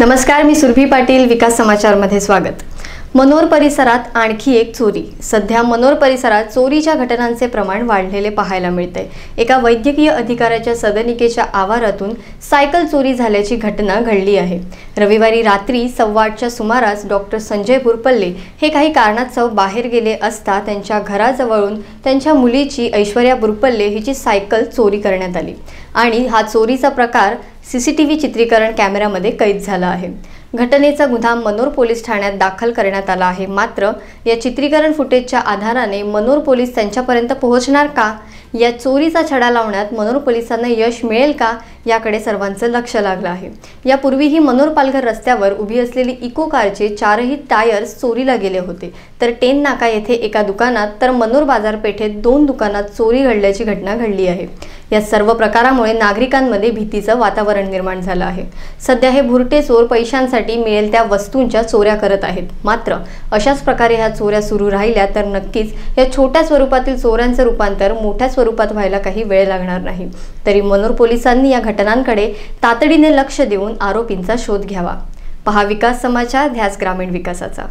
नमस्कार मी सुरभी पाटील विकास समाचारमध्ये स्वागत. मनोर परिसरात आणखी एक चोरी. सध्या मनोर परिसरात चोरीच्या घटनांचे प्रमाण वाढलेले पाहायला मिळते एका वैद्यकीय अधिकाऱ्याच्या सदनिकेच्या आवारातून सायकल चोरी झाल्याची घटना घडली आहे. रविवारी रात्री सव्वाआठच्या सुमारास डॉक्टर संजय बुरपल्ले हे काही कारणास्तव बाहेर गेले असता त्यांच्या घराजवळून त्यांच्या मुलीची ऐश्वर्या बुरपल्ले हिची सायकल चोरी करण्यात आली. आणि हा चोरीचा प्रकार सी सी टी व्ही चित्रीकरण कॅमेऱ्यामध्ये कैद झाला आहे. घटनेचा गुन्हा मनोर पोलीस ठाण्यात दाखल करण्यात आला आहे. मात्र या चित्रीकरण फुटेजच्या आधाराने मनोर पोलीस त्यांच्यापर्यंत पोहोचणार का? या चोरीचा छडा लावण्यात मनोर पोलिसांना यश मिळेल का? याकडे सर्वांचं लक्ष लागलं आहे. यापूर्वीही मनोर पालघर रस्त्यावर उभी असलेली इको कारचे चारही टायर्स चोरीला गेले होते. तर टेन नाका येथे एका दुकानात तर मनोर बाजारपेठेत दोन दुकानात चोरी घडल्याची घटना घडली आहे. या सर्व प्रकारामुळे नागरिकांमध्ये भीतीचं वातावरण निर्माण झालं आहे. सध्या हे भुरटे चोर पैशांसाठी मिळेल त्या वस्तूंच्या चोऱ्या करत आहेत. मात्र अशाच प्रकारे ह्या चोऱ्या सुरू राहिल्या तर नक्कीच या छोट्या स्वरूपातील चोऱ्यांचं रूपांतर मोठ्या स्वरूपात व्हायला काही वेळ लागणार नाही. तरी मनोर पोलिसांनी या घटनांकडे तातडीने लक्ष देऊन आरोपींचा शोध घ्यावा. पहा विकास समाचार ध्यास ग्रामीण विकासाचा.